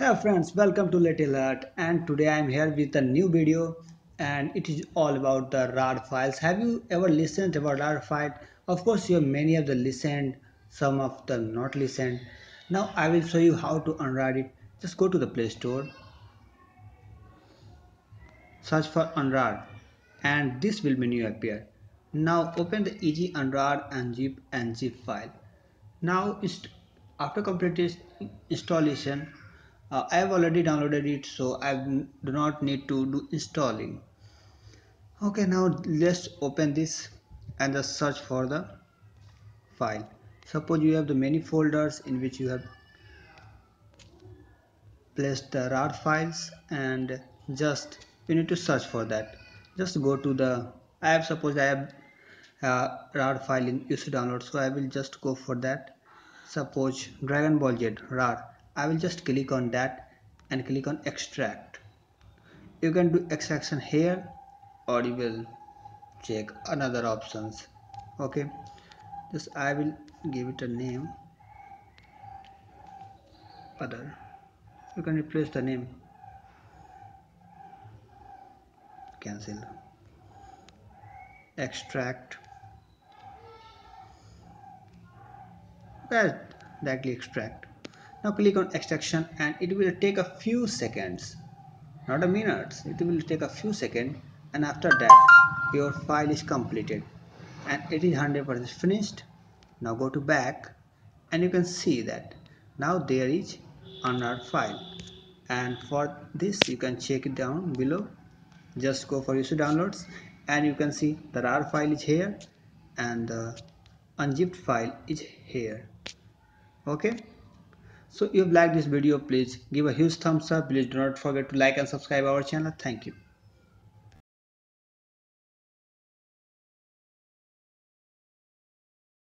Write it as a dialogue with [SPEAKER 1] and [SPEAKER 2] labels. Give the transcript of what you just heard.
[SPEAKER 1] Hello friends, welcome to Little Heart and today I am here with a new video and it is all about the RAR files. Have you ever listened about RAR file? Of course you have many of the listened, some of them not listened. Now I will show you how to unrar it. Just go to the Play Store, search for unrar and this will menu appear. Now open the easy unrar and zip and zip file. Now after completed installation uh, I have already downloaded it so I do not need to do installing. Okay now let's open this and just search for the file. Suppose you have the many folders in which you have placed the RAR files and just you need to search for that. Just go to the I have suppose I have uh, RAR file in UC download so I will just go for that. Suppose Dragon Ball Z RAR I will just click on that and click on extract. You can do extraction here or you will check another options. Okay. Just I will give it a name. Other. You can replace the name. Cancel. Extract. That directly extract now click on extraction and it will take a few seconds not a minute. It will take a few seconds and after that your file is completed and it is 100% finished. Now go to back and you can see that now there is unrar file. And for this you can check it down below. Just go for user downloads and you can see the RAR file is here and the unzipped file is here. Okay so if you like this video please give a huge thumbs up. Please do not forget to like and subscribe our channel. Thank you